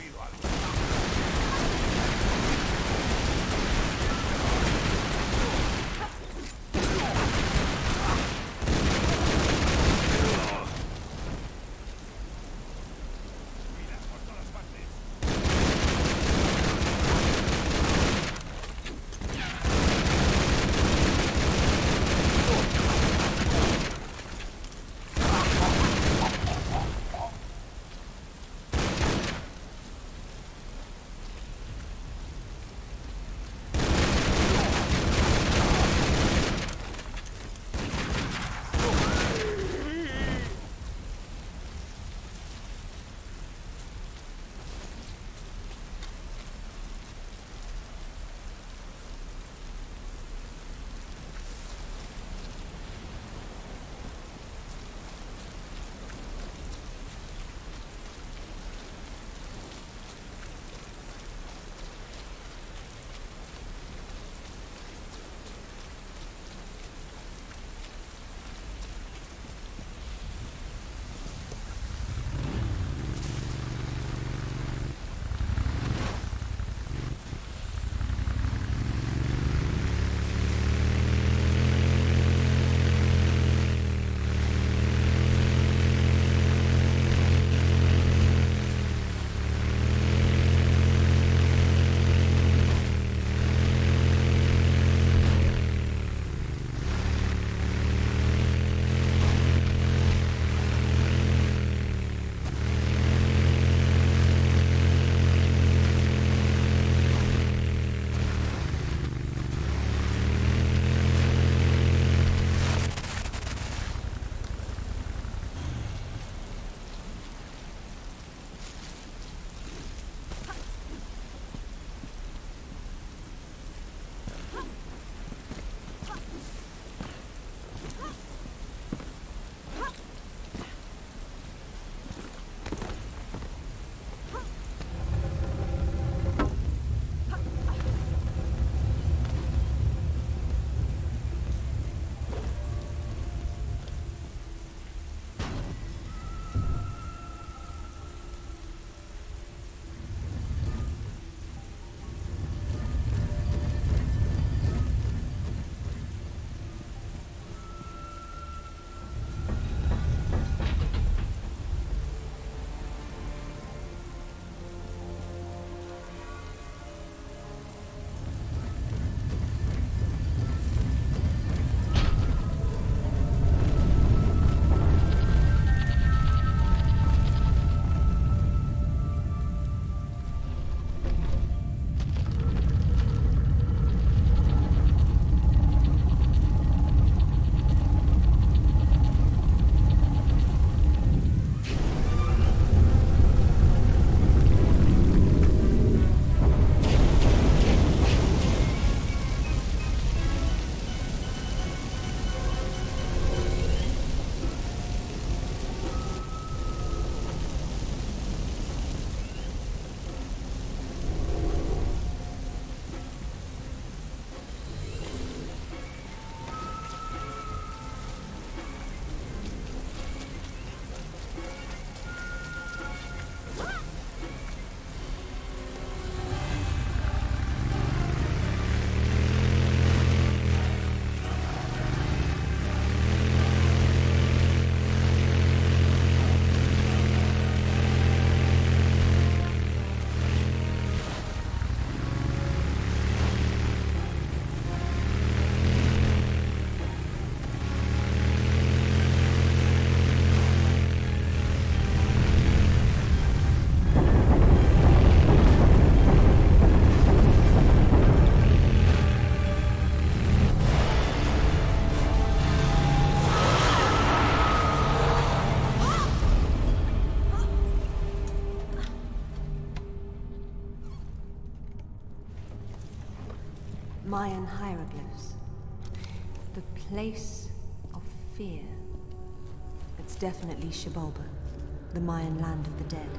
you are. Mayan hieroglyphs. The place of fear. It's definitely Xibalba, the Mayan land of the dead.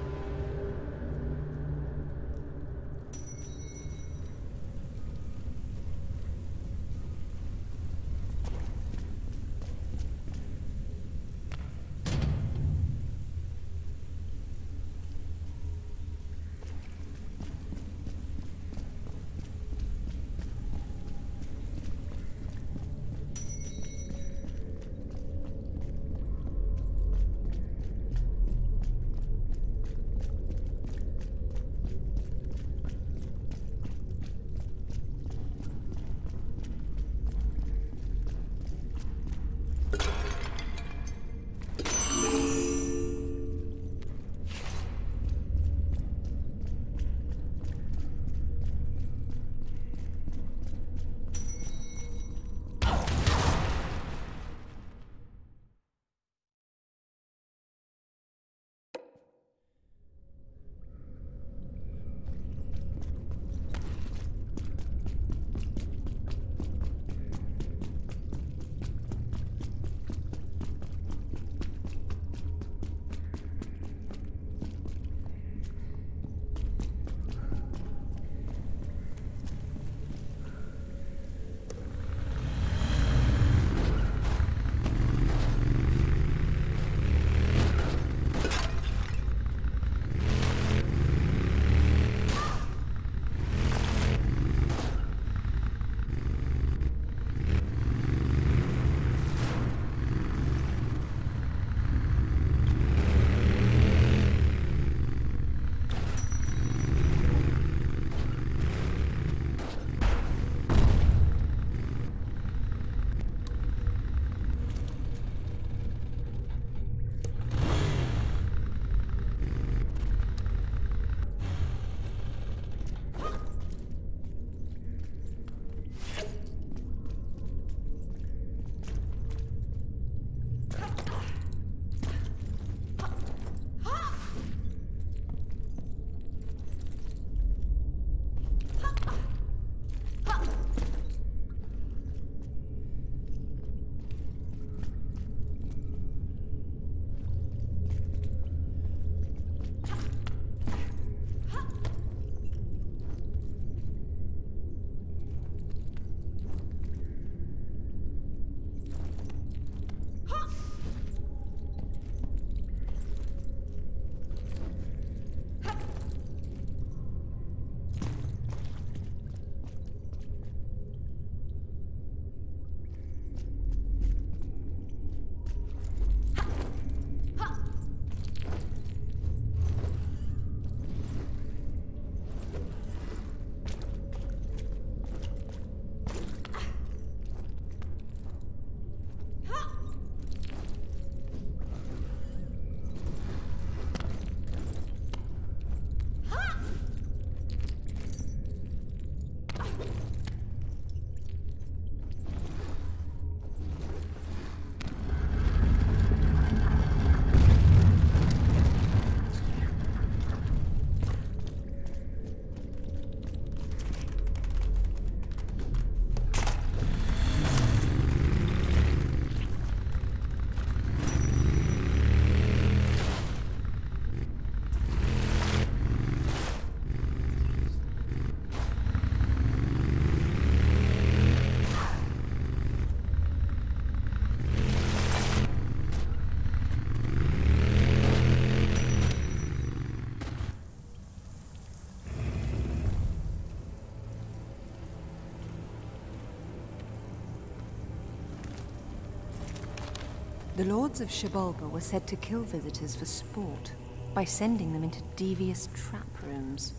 The Lords of Xibalba were said to kill visitors for sport by sending them into devious trap rooms.